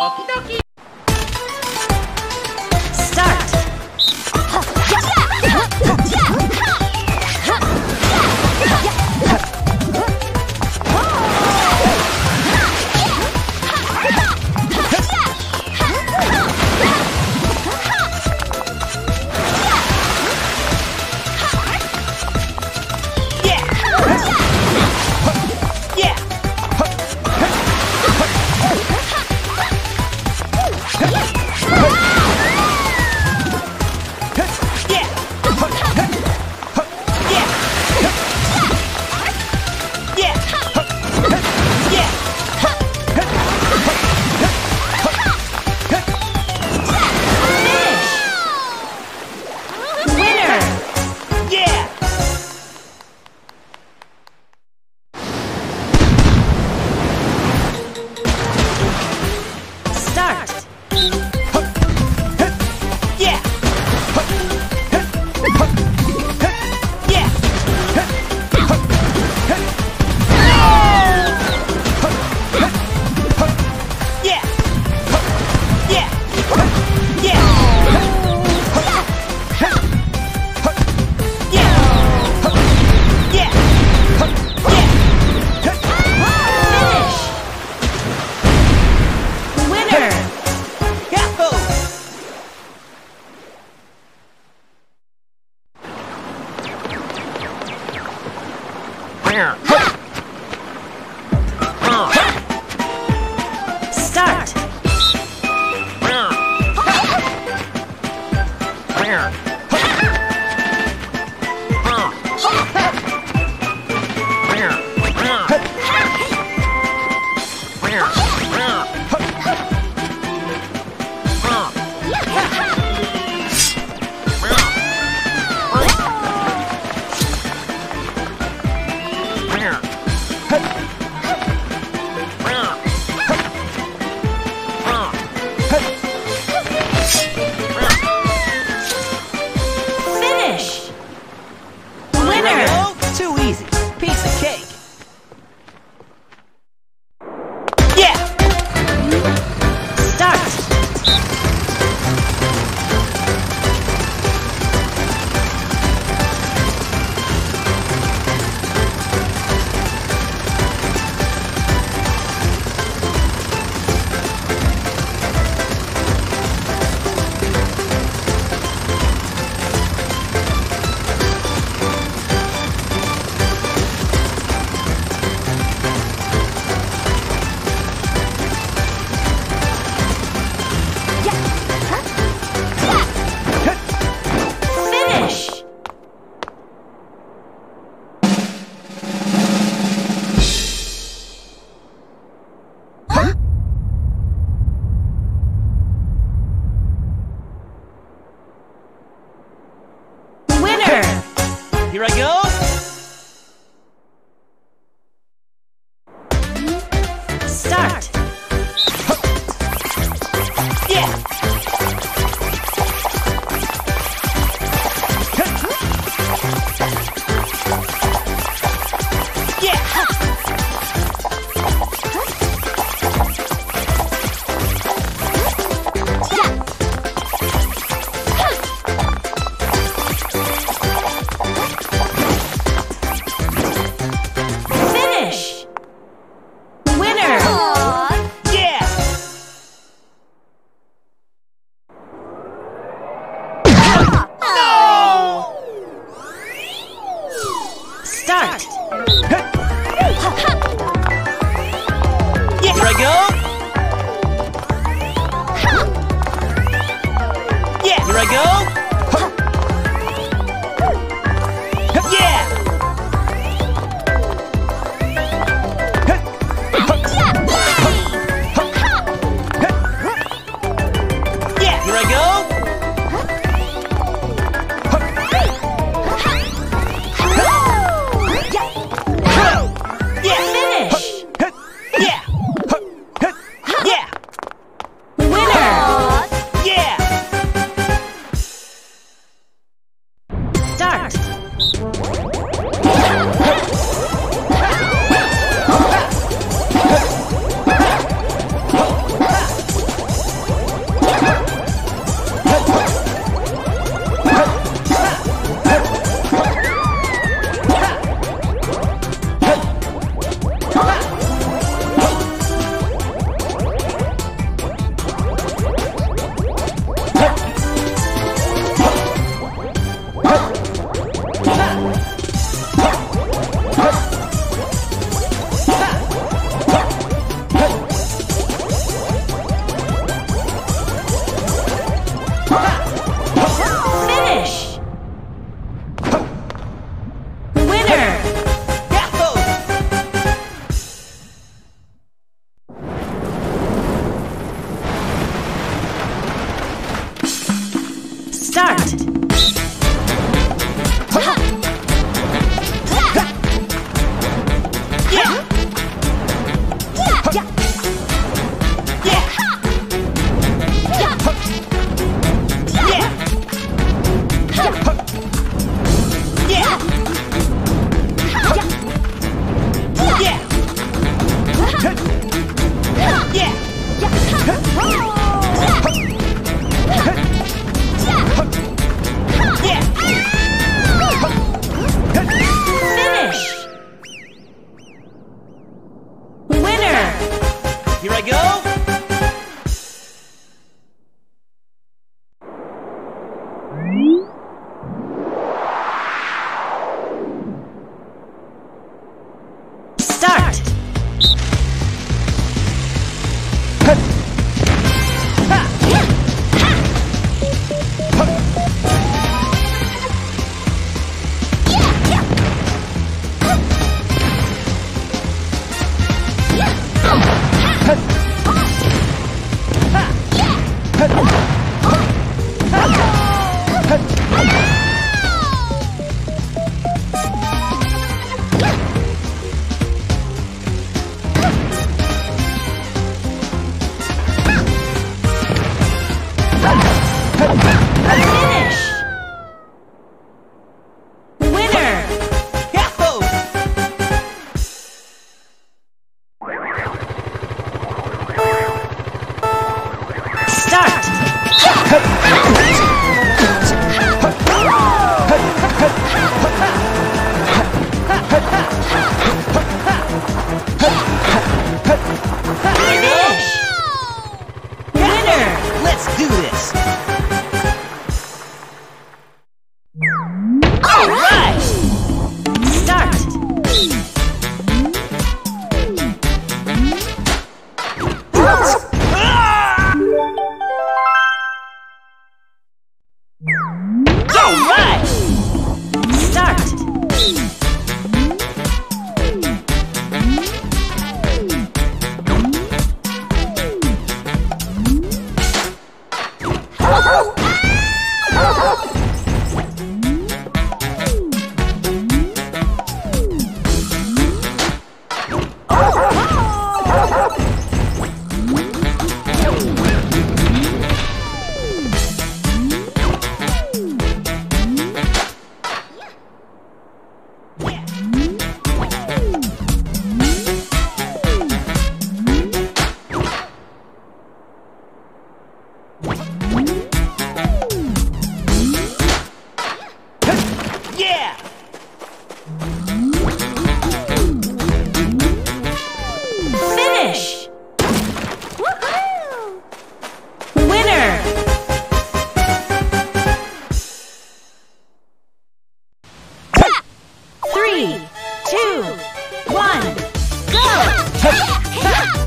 時々 Start.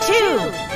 two,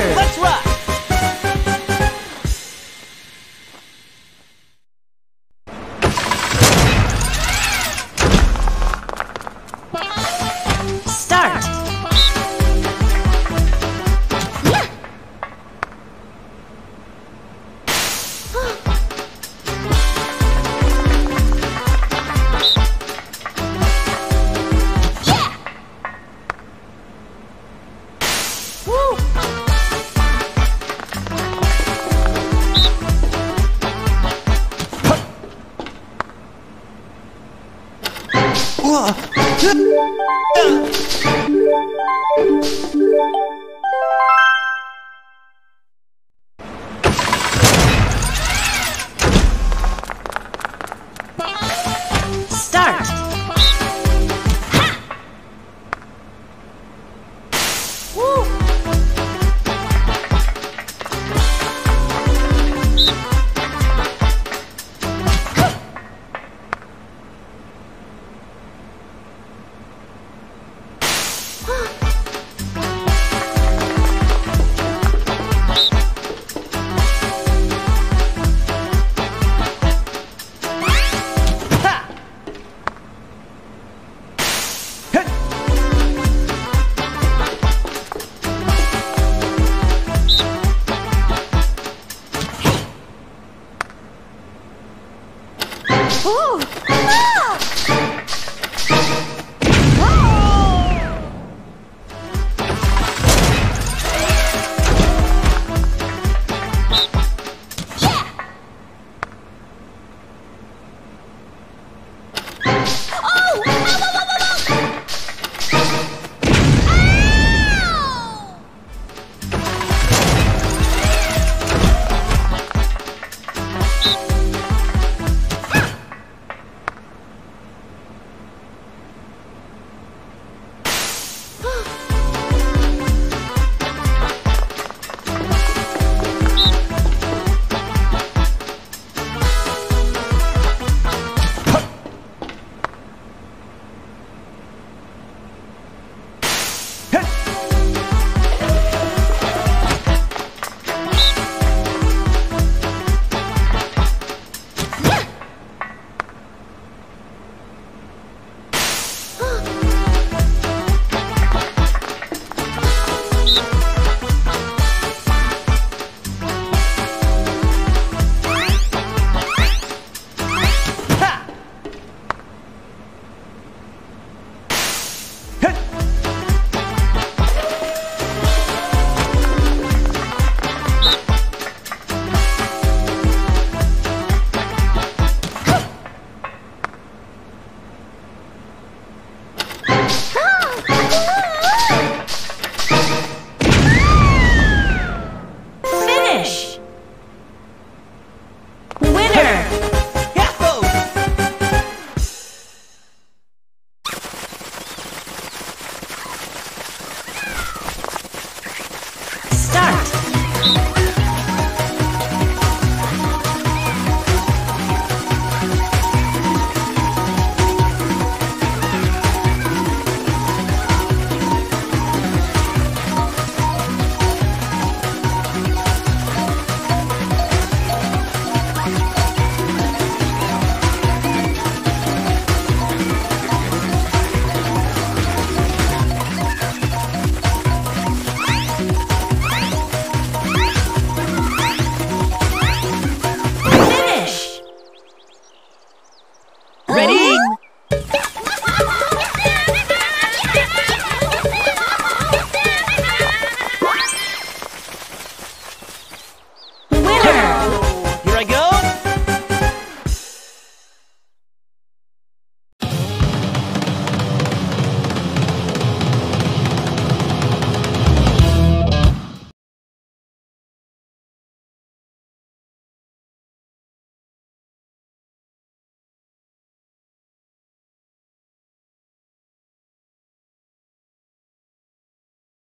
Richard. start. Shh.